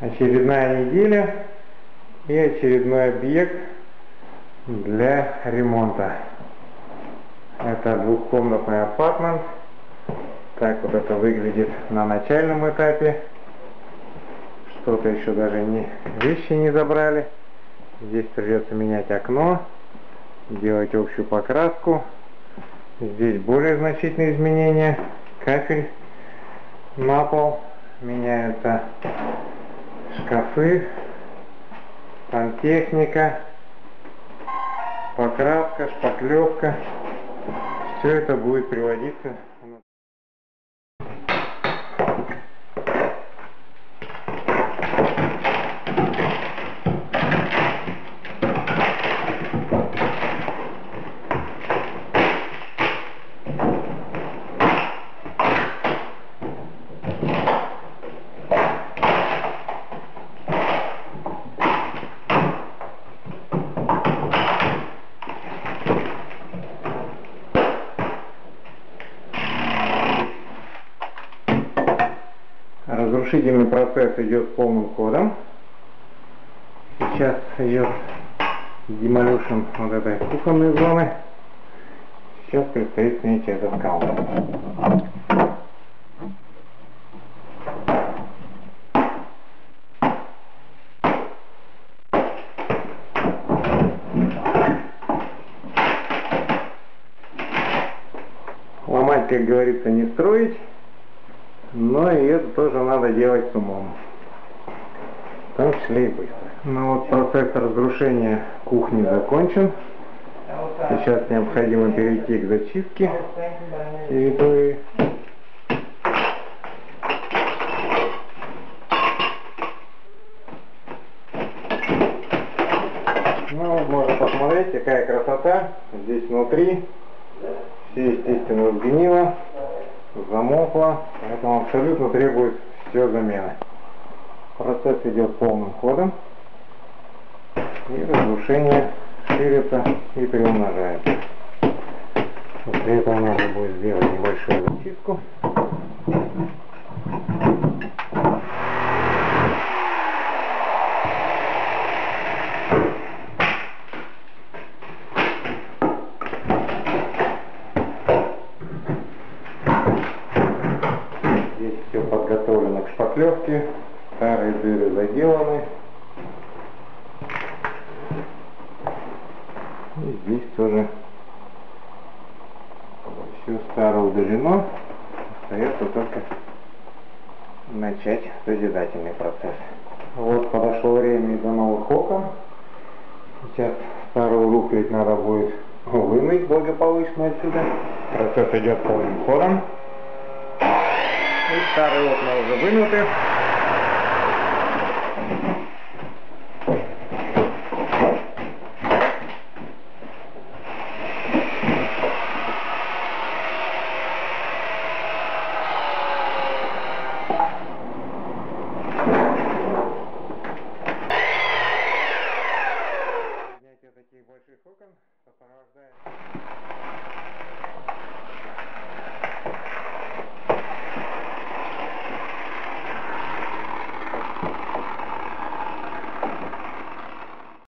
Очередная неделя и очередной объект для ремонта. Это двухкомнатный апартмент. Так вот это выглядит на начальном этапе. Что-то еще даже не вещи не забрали. Здесь придется менять окно, делать общую покраску. Здесь более значительные изменения. Кафель на пол. Меняются шкафы, сантехника, покраска, шпаклевка. Все это будет приводиться Разрушительный процесс идет полным ходом. Сейчас идет демолюшн вот этой кухонной зоны. Сейчас предстоит снять этот скал. Ломать, как говорится, не строить. Но и это тоже надо делать с умом. В том числе и быстро. Ну вот процесс разрушения кухни закончен. Сейчас необходимо перейти к зачистке территории. Ну, вот можно посмотреть, какая красота здесь внутри. Все, естественно, сгнило замокло, поэтому абсолютно требует все замены. Процесс идет полным ходом, и разрушение ширится и приумножается. После этого надо будет сделать небольшую зачистку. Подготовлено к шпаклевке. Старые дыры заделаны. И здесь тоже все старое удалено. Остается только начать созидательный процесс. Вот подошло время до новых окон. Сейчас старую рухлядь надо будет вымыть благополучно отсюда. Процесс идет полным ходом. И старые окна уже вынуты. Таких больших окон сопровождается